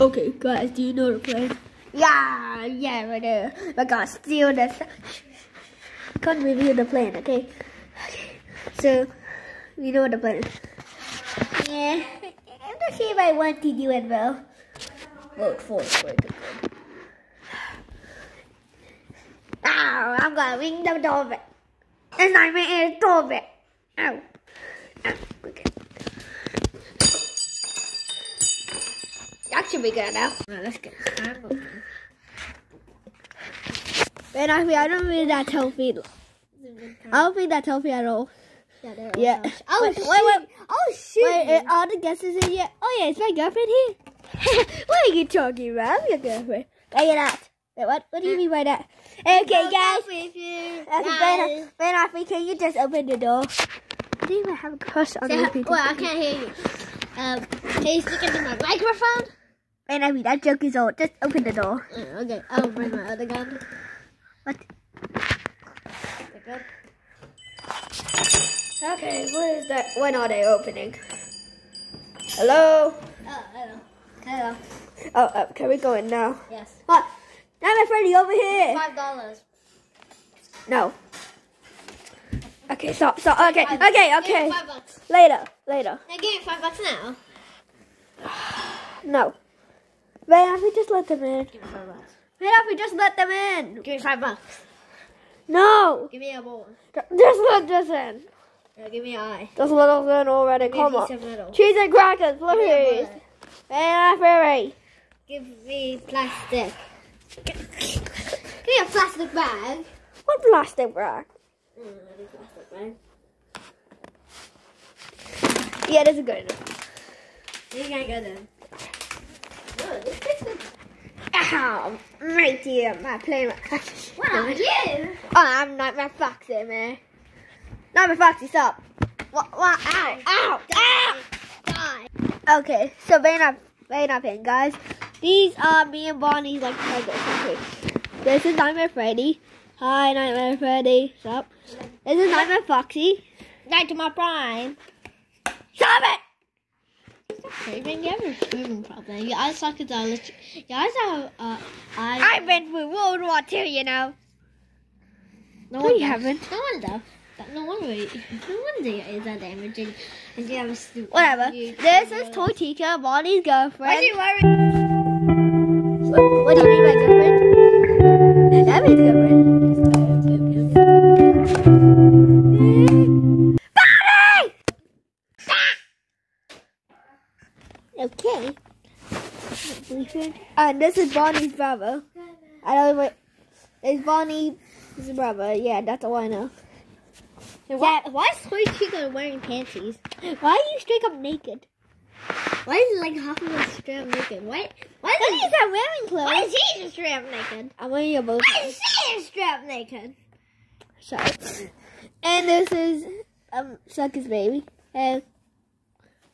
Okay, guys, do you know the plan? Yeah, yeah, right there. We're gonna steal this. Can't reveal the plan, okay? Okay, so we know the plan. Yeah, I'm not sure if I want to do it well. Vote for it. Ow, I'm gonna ring the doorbell. It's not my doorbell. Ow. Ow. Okay. That should be good now. Now let's get time open. But actually, I don't think that healthy. I don't think that's healthy at all. Yeah, Yeah. Oh, wait, shoot. wait, wait. Oh, shoot. Wait, are all the guesses in yet? Oh yeah, it's my girlfriend here. what are you talking about? Your girlfriend. Look at that. Wait, what? What do you mean by that? Okay, guys. with you. Okay, Ben, Ben Affleck, can you just open the door? I think I have a crush on Say. Well, I can't hear you. Um, can you speak into my microphone? Ben Affleck, that joke is old. Just open the door. Uh, okay, I'll bring my other gun. What? The gun. Okay, what is that? When are they opening? Hello? Oh, hello. Hello. Oh, uh, can we go in now? Yes. What? Nightmare Freddy, over here! Five dollars. No. Okay, stop, stop. Okay, okay, me okay. five bucks. Later, later. Now give me five bucks now. No. Man, if we just let them in. Give me five bucks. Man, if we just let them in. Give me five bucks. No. Give me a ball. Just let us in. Now give me an eye. Just let us in already. Give me Come a on. Cheese and crackers, Give me a please. Man, Freddy. Give me plastic. Give me a plastic bag. What plastic bag? Mm, plastic bag. Yeah, this is good enough. You can't go then. No, this is good. Ow, right here, my plane. What are you? Oh, I'm Nightmare Foxy, man. Nightmare Foxy, stop. What? What? Ow! Ow! Ow! Die. Okay, so vein up, vein up in, guys. These are me and Bonnie's like Legos. Okay, this is Nightmare Freddy. Hi, Nightmare Freddy. Stop. This is Nightmare Foxy. Die to my prime. Craving, you have a craving problem. Your eye sockets are lit- Your eyes are, uh, eyes. I've been through World War II, you know. no you haven't. No wonder. No wonder. No wonder your eyes are damaging. And you have a stupid. Whatever. This is Toy Chica, Bonnie's girlfriend. Why are you? What, what do you mean by girlfriend? That means girlfriend. Okay. And this is Bonnie's brother. I don't know. It's Bonnie's brother. Yeah, that's all I know. Why, why is Toy Chica wearing panties? Why are you straight up naked? Why is it like half of us straight up naked? Why? Why Why is is that wearing clothes? Why is he just straight up naked? I'm wearing your both. Why is she just straight up naked? Sorry. And this is um Circus Baby. And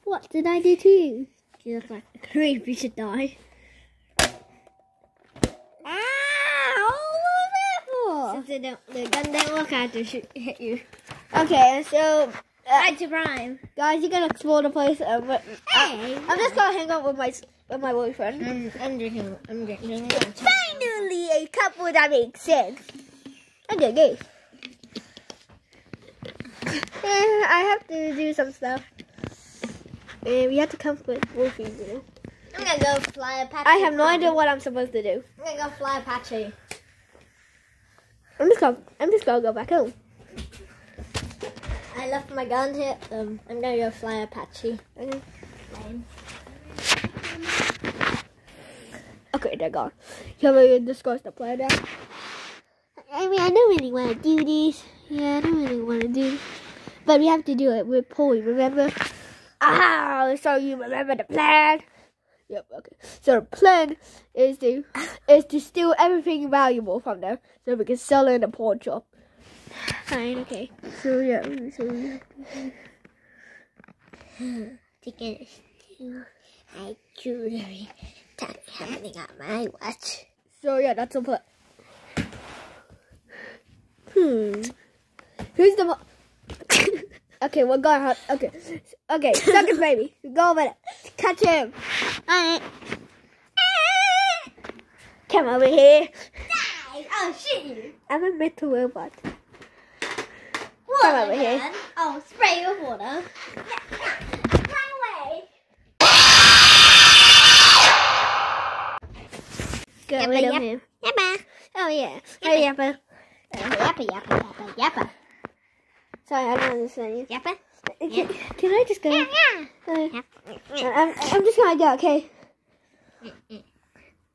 what did I do to you? You look like a creep. You should die. Ow! What was Since they don't, the gun didn't look to shoot, hit you. Okay, so uh, to prime. guys, you can explore the place. Um, but, Hey. I'm just gonna hang out with my with my boyfriend. I'm, I'm drinking. I'm drinking. Finally, a couple that makes sense. Okay. Eh, I have to do some stuff. And we have to come with Wolfie, you know. I'm gonna go fly Apache. I have no idea what I'm supposed to do. I'm gonna go fly Apache. I'm just gonna I'm just gonna go back home. I left my gun here. Um, I'm gonna go fly Apache. Okay. Okay, they're gone. Can we discuss the plan now? I mean, I don't really want to do this. Yeah, I don't really want to do But we have to do it with Polly, remember? Ah, so you remember the plan? Yep, okay. So the plan is to is to steal everything valuable from them so we can sell it in a pawn shop. Fine, okay. So yeah, so we Taking high jewelry. That's happening on my watch. So yeah, that's the plan. Hmm. Who's the Okay, we're going hot. Okay. Okay, Circus Baby. Go over it. Catch him. Alright. Come over here. Die! I'll oh, shoot you. I'm a metal robot. Water over here. gun. Oh, spray you with water. Run away. Get Yappa, rid of him. Yappa. Oh yeah. Oh, hey, Yappa. Yappa, yappa, yappa, yappa. Sorry, I don't understand you. Yappa. Can, can I just go? Yeah, Uh, yeah. I'm, I'm just gonna go, okay?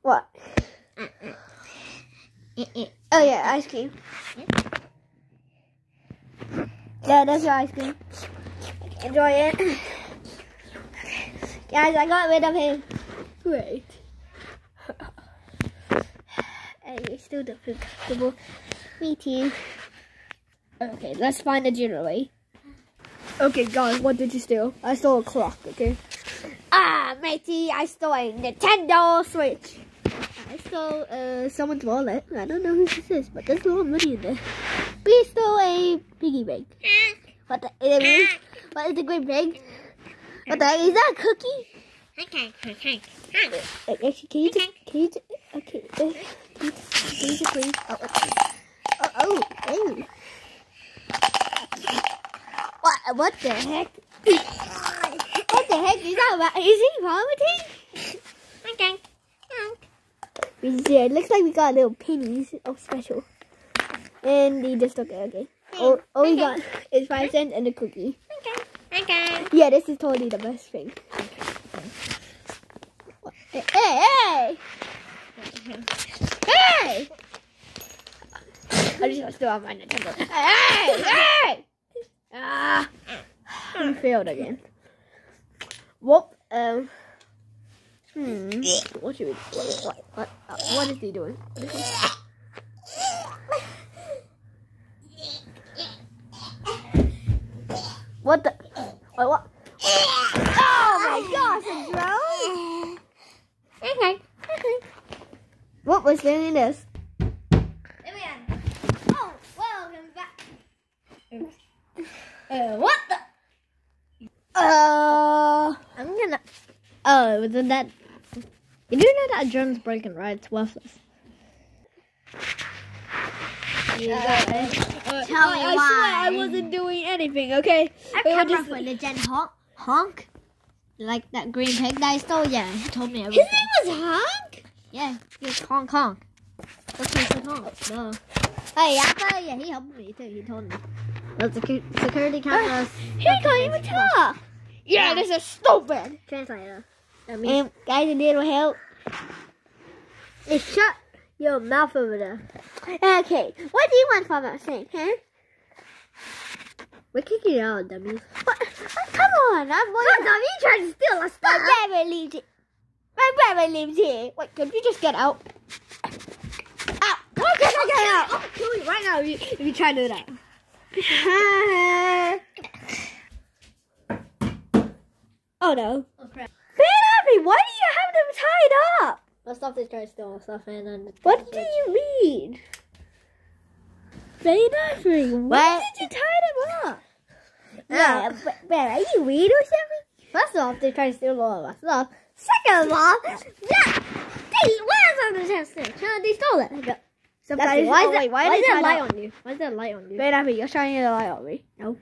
What? Oh yeah, ice cream. Yeah, that's your ice cream. Enjoy it. Guys, I got rid of him. Great. hey, you still don't feel comfortable. Me too. Okay, let's find a generator. Okay, guys, what did you steal? I stole a clock, okay? Ah, matey, I stole a Nintendo Switch. I stole uh, someone's wallet. I don't know who this is, but there's a lot of money in there. We stole a piggy bank. What the? is What is the great big? What the? Is that a cookie? Okay, okay. Uh, Actually, can you just, can you just, okay, uh, can you just, can you just please? Oh, oh, oh, oh, What, the heck? what the heck is that about? Is he vomiting? Okay. Yeah, it looks like we got little pennies of special. And he just took it, okay. Oh, all we got is five cents and a cookie. Okay. Okay. Yeah, this is totally the best thing. Hey, hey, hey! Hey! I just got still on my Nintendo. Hey, hey! Ah, we failed again. Whoop. Um. Hmm. What should we? What? What? What, what is he doing? What is he? What the? What? What? Oh my gosh! A drone? Okay. What was doing this? Oh, welcome back. Uh, what the? Uh. I'm gonna. Oh, wasn't that? You do know that drone's broken, right? It's worthless. Got it. Tell me I, I why. swear I wasn't doing anything. Okay. I camera just- for Legend Honk. Honk. Like that green pig that I stole. Yeah, he told me His name was Hank. Yeah, he was Honk Honk. He said Honk. No. Hey, Yappa, yeah, he helped me too. He told me. The security cameras. He can't even talk. Yeah, Yeah. this is stupid. Translator. Um, guys, a little help. Hey, shut your mouth over there. Okay, what do you want from us, Hank? Huh? we're kicking you out, dummy. What? Come on, I'm going. Come you trying to steal our My stuff. brother lives here. My brother lives here. Wait, could you just get out? Out! Why can't I get out? I'll kill you right now if you, if you try to do that. oh no. Oh crap. Fanappy, why do you have them tied up? Let's stop this guy stealing stuff and then. What do you mean? Fanappy, why What? did you tie them up? Yeah. But, but are you weird or something? First off, they're trying to steal all of our stuff. Second of all, Yeah. They, why is on the chest? China, uh, they stole it. Somebody- why is oh, wait, why, why is there light on you? Why is there light on you? Fanappy, you're shining a light on me. No.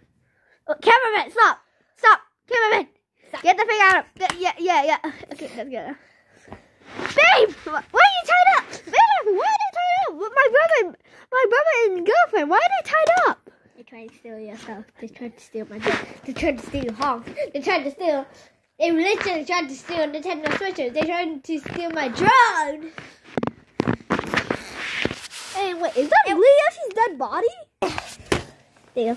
Oh, cameraman, stop! Stop! Cameraman! Stop. Get the thing out of Yeah, yeah, yeah. yeah. Okay, let's get it. Babe! Why are you tied up? Babe, why are you tied up? My brother, my brother and girlfriend, why are they tied up? They tried to steal your stuff. They tried to steal my drone. They tried to steal Honk. They tried to steal. They literally tried to steal Nintendo Switches. They tried to steal my drone. Wait, is that Lee Yoshi's dead body? There.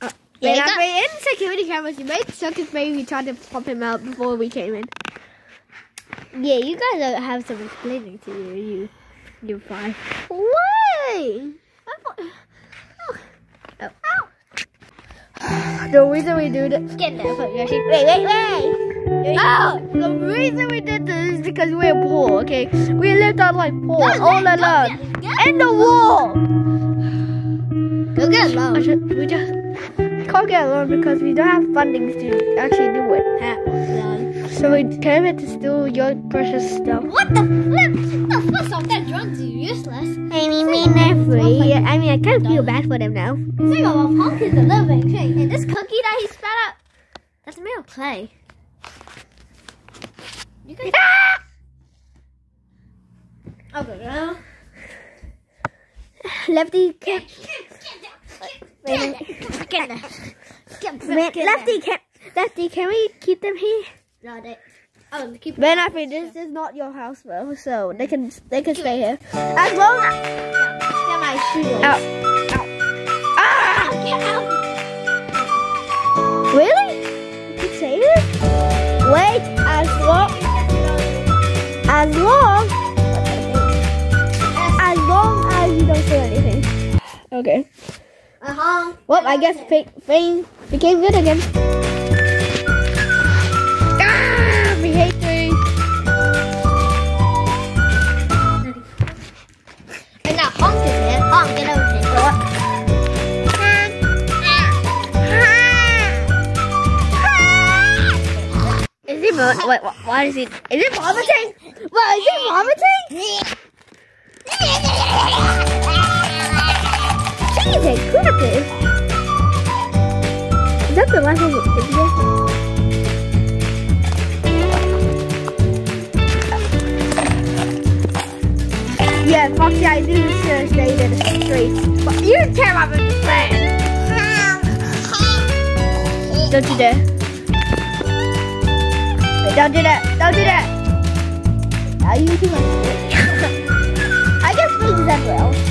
Yeah, uh, Yeah, you yeah got- in security cameras, you made Circus Baby try to pop him out before we came in. Yeah, you guys have some explaining to do. You, you five. Why? Thought- oh, oh. The reason we do this. Get fuck Yoshi. Wait, wait, wait! Oh, the reason we did this is because we're poor, okay? We lived on like poor, all alone. In the wall! Go get I low. should- We just can't get alone because we don't have funding to actually do it. So he came here to steal your precious stuff. What the flip? No, first off, that drugs are useless. I mean, they're free. I mean, I kind of feel bad for them now. Think of a punk is a living thing, and this cookie that he spat out, that's made of clay. You can. Okay, now. Lefty, can, Get. Get it. Get man, it. Lefty, can, Lefty, can we keep them here? No, they. Oh, keep it. Ben, I think this is not your house, bro. So they can they can stay here as long as. Get my shoe. Ow. Ah! Get out. Really? You can say it? Wait, as as Okay. Uh huh. Well, I guess Fa- Fane became good again. Ah! We hate three. And now honk is here. Honk, get over here. Is he mo- wait? What, what is he? Is it vomiting? What is he vomiting? Jesus, creative. Is that the last of the video? Yeah, Foxy, I do stayed in the streets. But you didn't care about the friend. Don't dare. Wait, don't do that. Don't do that. Are you too much? I guess Fake is everywhere else.